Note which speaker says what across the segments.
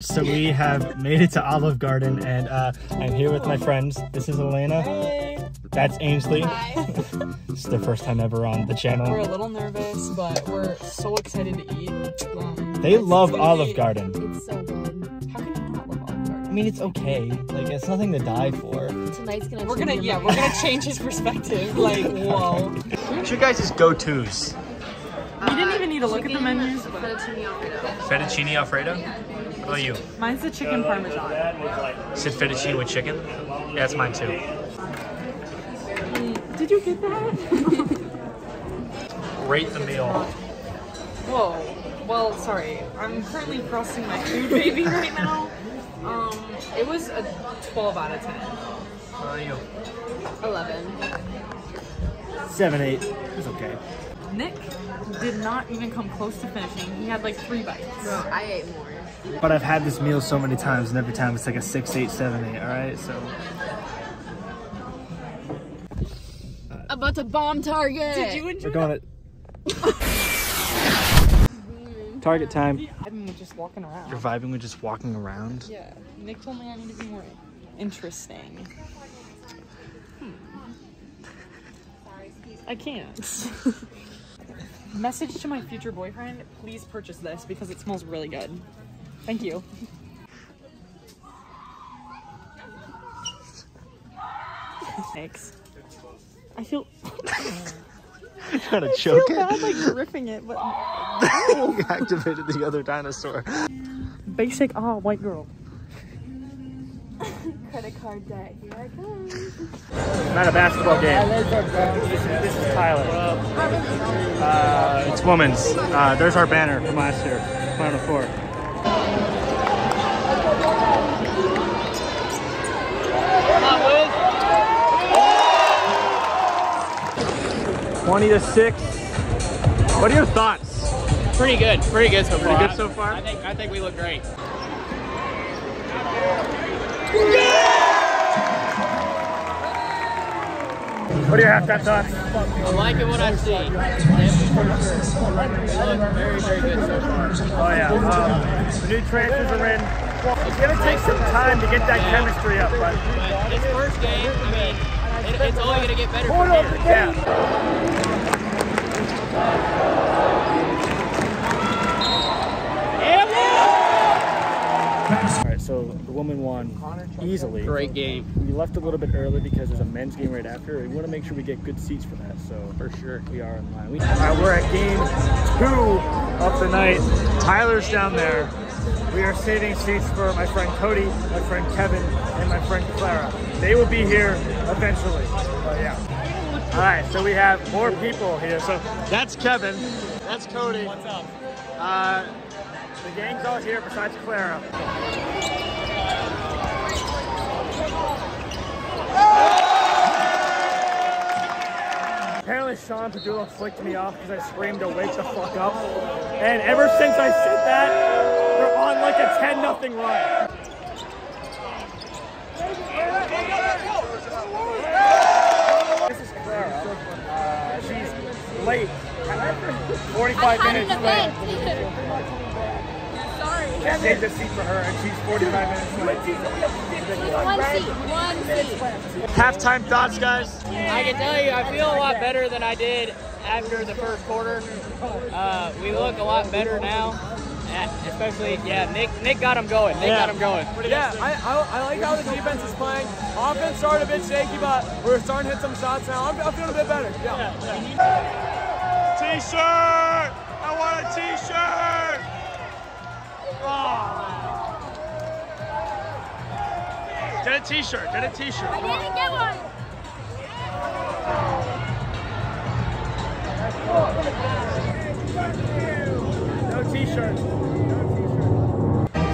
Speaker 1: So we have made it to Olive Garden and uh, I'm here with my friends. This is Elena. That's Ainsley. this is their first time ever on the channel.
Speaker 2: We're a little nervous, but we're so excited to eat. Um,
Speaker 1: They love Olive
Speaker 2: be-
Speaker 1: Garden.
Speaker 3: It's so good.
Speaker 2: How can you not love Olive Garden?
Speaker 1: I mean, it's okay. Like, it's nothing to die for.
Speaker 3: Tonight's gonna.
Speaker 2: We're gonna, yeah,
Speaker 3: mind.
Speaker 2: we're gonna change his perspective. Like, whoa.
Speaker 1: What's your guys' go-tos?
Speaker 2: We didn't even need to look at the menus, but
Speaker 3: fettuccine alfredo.
Speaker 1: Fettuccine Alfredo? What about you?
Speaker 2: mine's the chicken parmesan.
Speaker 1: Sit fettuccine with chicken? Yeah, that's mine too.
Speaker 2: Did you get that?
Speaker 1: Rate the meal.
Speaker 2: Whoa. Well, sorry. I'm currently processing my food baby right now. Um, it was a 12 out of 10.
Speaker 1: What about you?
Speaker 3: Eleven.
Speaker 1: Seven, eight. It's okay.
Speaker 2: Nick did not even come close to finishing. He had like three bites.
Speaker 3: Bro, I ate more.
Speaker 1: But I've had this meal so many times, and every time it's like a six, eight, seven, eight. All right, so
Speaker 3: About to bomb Target.
Speaker 2: Did you enjoy
Speaker 1: we're going at Target time.
Speaker 2: I mean, just walking around.
Speaker 1: You're vibing with just walking around.
Speaker 2: Yeah, Nick told me I need to be more interesting. Hmm. I can't. Message to my future boyfriend, please purchase this because it smells really good. Thank you. Thanks. I feel,
Speaker 1: Trying to
Speaker 2: I
Speaker 1: choke
Speaker 2: feel bad like ripping it, but
Speaker 1: You activated the other dinosaur.
Speaker 2: basic ah white girl.
Speaker 3: Credit card debt. Here I come.
Speaker 1: I'm at a basketball game. This is, this is Tyler. Uh, it's women's. Uh, there's our banner from last year. Final four. Twenty to six. What are your thoughts?
Speaker 4: Pretty good. Pretty good so far.
Speaker 1: Pretty good so far?
Speaker 4: I think I think we look great.
Speaker 1: What are your halftime thoughts?
Speaker 4: I'm liking what I see. They look very, very good so far.
Speaker 1: Oh yeah. Um, the new transfers are in. It's gonna take some time to get that chemistry up, but
Speaker 4: But this first game, I mean, it, it's only gonna get better from here.
Speaker 1: yeah. All right, so the woman won easily.
Speaker 4: Great game
Speaker 1: We left a little bit early because there's a men's game right after. We want to make sure we get good seats for that. So
Speaker 4: for sure.
Speaker 1: we are in line. We, all right, we're at game two of the night. Tyler's down there. We are saving seats for my friend Cody, my friend Kevin, and my friend Clara. They will be here eventually. But yeah. All right, so we have more people here. So that's Kevin. That's Cody. What's up? Uh, the gang's all here besides Clara. Apparently Sean Pedulla flicked me off because I screamed to wake the fuck up. And ever since I said that, we're on like a 10 nothing run. This is Clara. Uh, she's late. 45 minutes late.
Speaker 3: Sorry.
Speaker 1: I the seat for her and she's 45 minutes late.
Speaker 3: One seat. One seat.
Speaker 1: Halftime thoughts, guys?
Speaker 4: I can tell you, I feel a lot better than I did after the first quarter. Uh, we look a lot better now. Uh, Especially, yeah, Nick Nick got him going. Nick got him going.
Speaker 5: Yeah, I, I, I like how the defense is playing. Offense started a bit shaky, but we're starting to hit some shots now. I'm, I'm feeling a bit better. Yeah.
Speaker 1: T-shirt! I want a t-shirt! Get a t-shirt, get a t-shirt.
Speaker 3: I didn't get one.
Speaker 1: No t-shirts.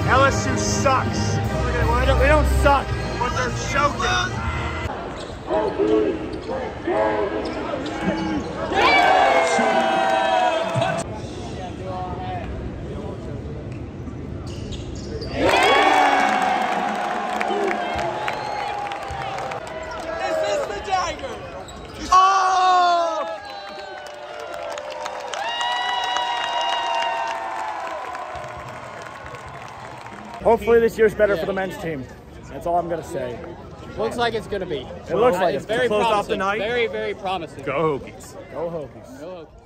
Speaker 1: LSU sucks. We don't, we don't suck, but they're choking.
Speaker 5: This
Speaker 1: hopefully this year's better for the men's team. That's all I'm gonna say.
Speaker 4: Looks like it's gonna be.
Speaker 1: It looks like
Speaker 4: it's
Speaker 1: it.
Speaker 4: very
Speaker 5: Close off
Speaker 4: promising.
Speaker 5: the night.
Speaker 4: Very, very promising.
Speaker 5: Go Hokies.
Speaker 1: Go Hokies.
Speaker 4: Go Hokies.